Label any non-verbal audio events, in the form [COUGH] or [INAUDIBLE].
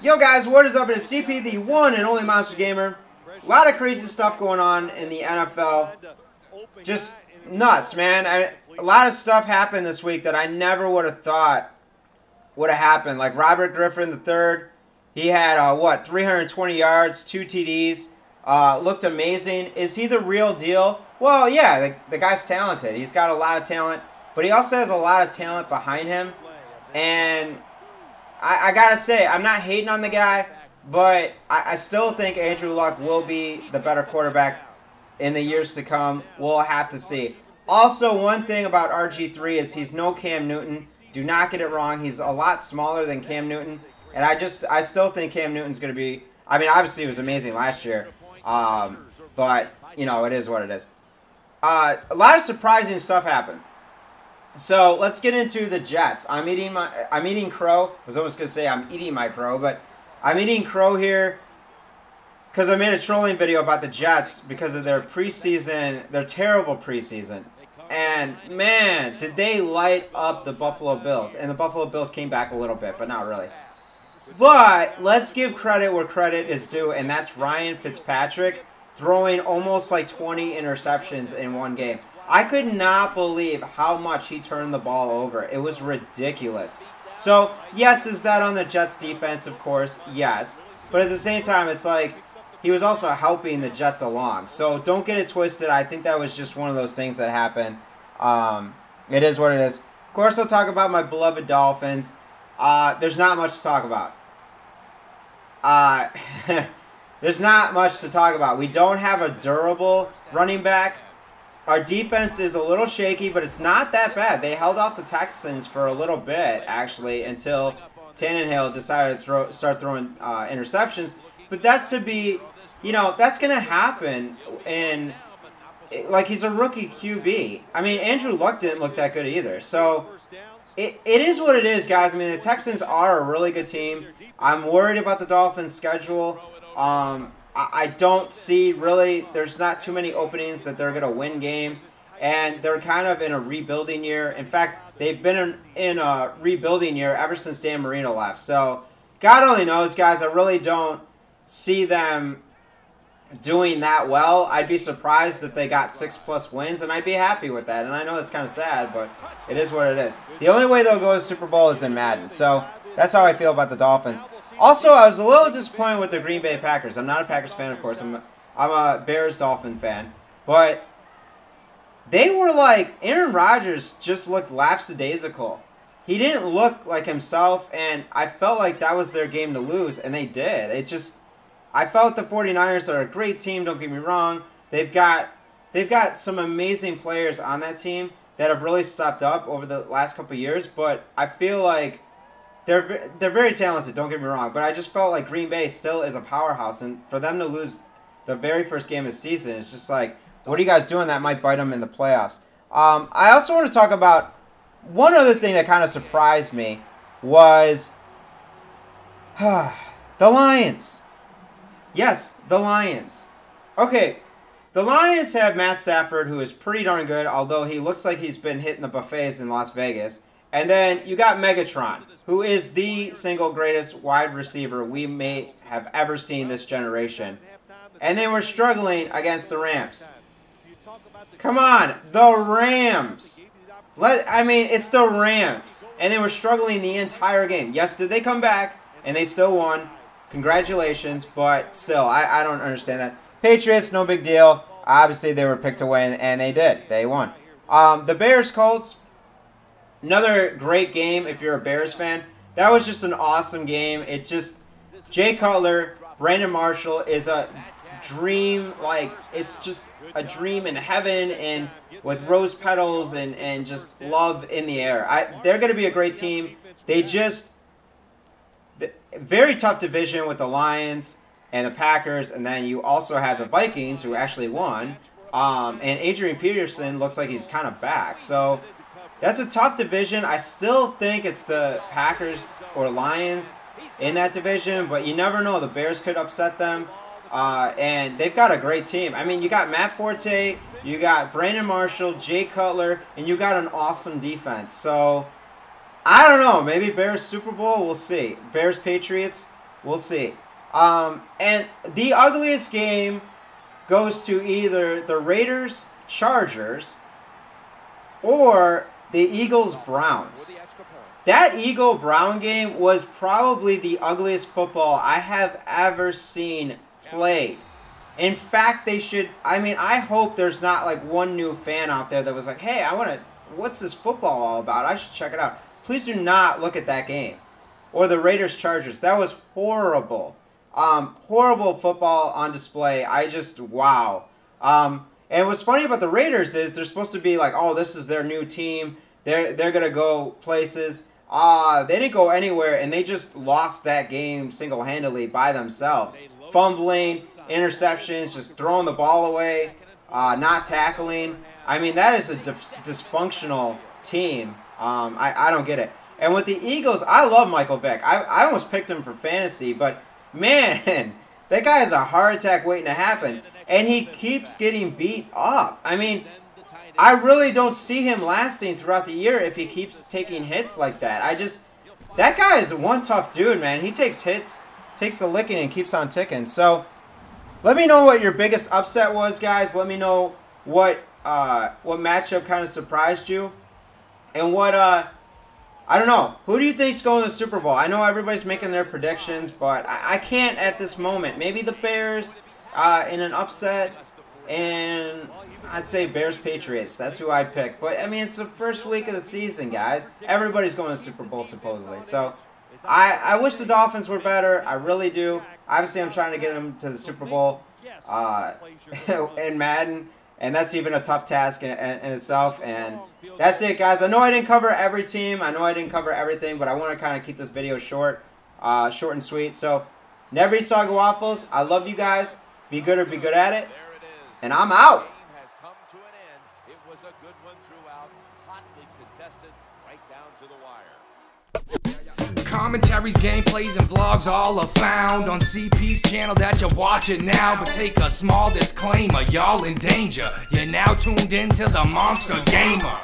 Yo guys, what is up? It's CP, the one and only Monster Gamer. A lot of crazy stuff going on in the NFL. Just nuts, man. I, a lot of stuff happened this week that I never would have thought would have happened. Like Robert Griffin III, he had, uh, what, 320 yards, two TDs. Uh, looked amazing. Is he the real deal? Well, yeah, the, the guy's talented. He's got a lot of talent, but he also has a lot of talent behind him. And I, I gotta say, I'm not hating on the guy, but I, I still think Andrew Luck will be the better quarterback in the years to come. We'll have to see. Also, one thing about RG3 is he's no Cam Newton. Do not get it wrong. He's a lot smaller than Cam Newton. And I just, I still think Cam Newton's going to be, I mean, obviously he was amazing last year. Um, but, you know, it is what it is. Uh, a lot of surprising stuff happened. So let's get into the Jets. I'm eating my I'm eating crow. I was almost gonna say I'm eating my crow, but I'm eating crow here because I made a trolling video about the Jets because of their preseason, their terrible preseason. And man, did they light up the Buffalo Bills. And the Buffalo Bills came back a little bit, but not really. But let's give credit where credit is due, and that's Ryan Fitzpatrick throwing almost like 20 interceptions in one game. I could not believe how much he turned the ball over. It was ridiculous. So, yes, is that on the Jets defense, of course? Yes. But at the same time, it's like he was also helping the Jets along. So don't get it twisted. I think that was just one of those things that happened. Um, it is what it is. Of course, I'll talk about my beloved Dolphins. Uh, there's not much to talk about. Uh, [LAUGHS] there's not much to talk about. We don't have a durable running back. Our defense is a little shaky, but it's not that bad. They held off the Texans for a little bit, actually, until Tannehill decided to throw, start throwing uh, interceptions. But that's to be, you know, that's going to happen. And, like, he's a rookie QB. I mean, Andrew Luck didn't look that good either. So, it, it is what it is, guys. I mean, the Texans are a really good team. I'm worried about the Dolphins' schedule. Um, I don't see really, there's not too many openings that they're going to win games. And they're kind of in a rebuilding year. In fact, they've been in, in a rebuilding year ever since Dan Marino left. So, God only knows, guys. I really don't see them doing that well. I'd be surprised if they got six plus wins, and I'd be happy with that. And I know that's kind of sad, but it is what it is. The only way they'll go to Super Bowl is in Madden. So, that's how I feel about the Dolphins. Also, I was a little disappointed with the Green Bay Packers. I'm not a Packers fan, of course. I'm a, I'm a Bears Dolphin fan. But they were like, Aaron Rodgers just looked lapsadaisical. He didn't look like himself, and I felt like that was their game to lose, and they did. It just, I felt the 49ers are a great team, don't get me wrong. They've got, they've got some amazing players on that team that have really stepped up over the last couple years, but I feel like they're they're very talented. Don't get me wrong, but I just felt like Green Bay still is a powerhouse, and for them to lose the very first game of the season, it's just like, what are you guys doing that might bite them in the playoffs? Um, I also want to talk about one other thing that kind of surprised me was [SIGHS] the Lions. Yes, the Lions. Okay, the Lions have Matt Stafford, who is pretty darn good, although he looks like he's been hitting the buffets in Las Vegas. And then you got Megatron, who is the single greatest wide receiver we may have ever seen this generation. And they were struggling against the Rams. Come on, the Rams. Let I mean, it's the Rams. And they were struggling the entire game. Yes, did they come back and they still won. Congratulations, but still, I, I don't understand that. Patriots, no big deal. Obviously, they were picked away, win, and they did. They won. Um, the Bears, Colts, Another great game if you're a Bears fan. That was just an awesome game. It's just Jay Cutler, Brandon Marshall is a dream like it's just a dream in heaven and with rose petals and and just love in the air. I they're going to be a great team. They just the, very tough division with the Lions and the Packers and then you also have the Vikings who actually won. Um, and Adrian Peterson looks like he's kind of back. So that's a tough division. I still think it's the Packers or Lions in that division, but you never know. The Bears could upset them. Uh, and they've got a great team. I mean, you got Matt Forte, you got Brandon Marshall, Jay Cutler, and you got an awesome defense. So, I don't know. Maybe Bears Super Bowl. We'll see. Bears Patriots. We'll see. Um, and the ugliest game goes to either the Raiders Chargers or the Eagles Browns. That Eagle Brown game was probably the ugliest football I have ever seen played. In fact, they should. I mean, I hope there's not like one new fan out there that was like, hey, I want to. What's this football all about? I should check it out. Please do not look at that game. Or the Raiders Chargers. That was horrible. Um, horrible football on display. I just, wow. Um, and what's funny about the Raiders is they're supposed to be like, oh, this is their new team. They're, they're going to go places. Ah, uh, they didn't go anywhere, and they just lost that game single handedly by themselves. Fumbling, interceptions, just throwing the ball away, uh, not tackling. I mean, that is a dysfunctional team. Um, I, I don't get it. And with the Eagles, I love Michael Vick. I, I almost picked him for fantasy, but man, [LAUGHS] that guy has a heart attack waiting to happen. And he keeps getting beat up. I mean, I really don't see him lasting throughout the year if he keeps taking hits like that. I just, that guy is one tough dude, man. He takes hits, takes the licking, and keeps on ticking. So, let me know what your biggest upset was, guys. Let me know what uh, what matchup kind of surprised you, and what uh, I don't know. Who do you think's going to the Super Bowl? I know everybody's making their predictions, but I, I can't at this moment. Maybe the Bears uh, in an upset, and I'd say Bears Patriots. That's who I'd pick. But I mean, it's the first week of the season, guys. Everybody's going to Super Bowl supposedly. So I I wish the Dolphins were better. I really do. Obviously, I'm trying to get them to the Super Bowl uh, [LAUGHS] in Madden, and that's even a tough task in, in, in, itself. And that's it, guys. I know I didn't cover every team. I know I didn't cover everything, but I want to kind of keep this video short, uh, short and sweet. So, never eat soggy waffles. I love you guys. Be good or be good at it. And I'm out. Commentaries, gameplays, and vlogs all are found on CP's channel that you're watching now. But take a small disclaimer, y'all in danger. You're now tuned into the Monster Gamer.